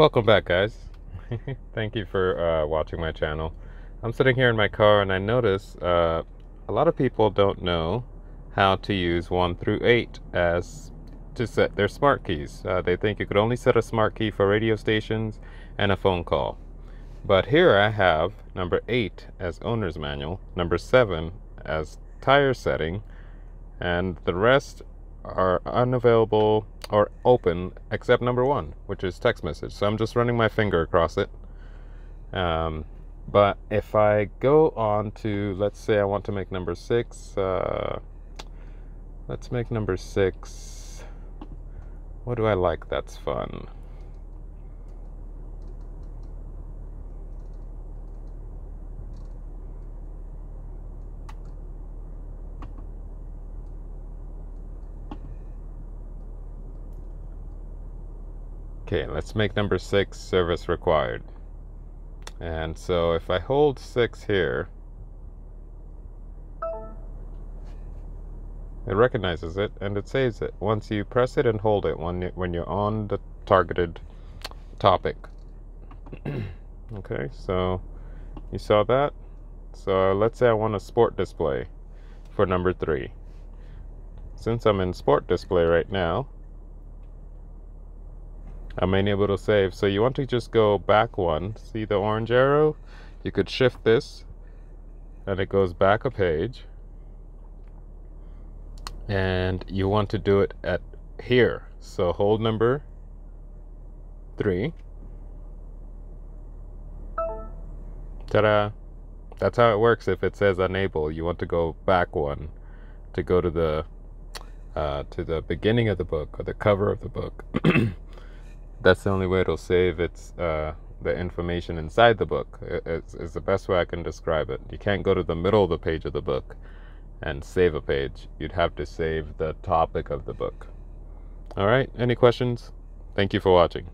Welcome back, guys. Thank you for uh, watching my channel. I'm sitting here in my car and I notice uh, a lot of people don't know how to use 1 through 8 as to set their smart keys. Uh, they think you could only set a smart key for radio stations and a phone call. But here I have number 8 as owner's manual, number 7 as tire setting, and the rest are unavailable or open except number one, which is text message. So I'm just running my finger across it. Um, but if I go on to, let's say I want to make number six, uh, let's make number six. What do I like that's fun? Okay, let's make number six service required. And so if I hold six here, it recognizes it and it saves it once you press it and hold it when, when you're on the targeted topic. okay, so you saw that? So let's say I want a sport display for number three. Since I'm in sport display right now, I'm unable to save. So you want to just go back one. See the orange arrow? You could shift this and it goes back a page. And you want to do it at here. So hold number three. Ta-da! That's how it works if it says unable. You want to go back one to go to the uh, to the beginning of the book or the cover of the book. that's the only way it'll save its uh, the information inside the book. It's, it's the best way I can describe it. You can't go to the middle of the page of the book and save a page. You'd have to save the topic of the book. All right. Any questions? Thank you for watching.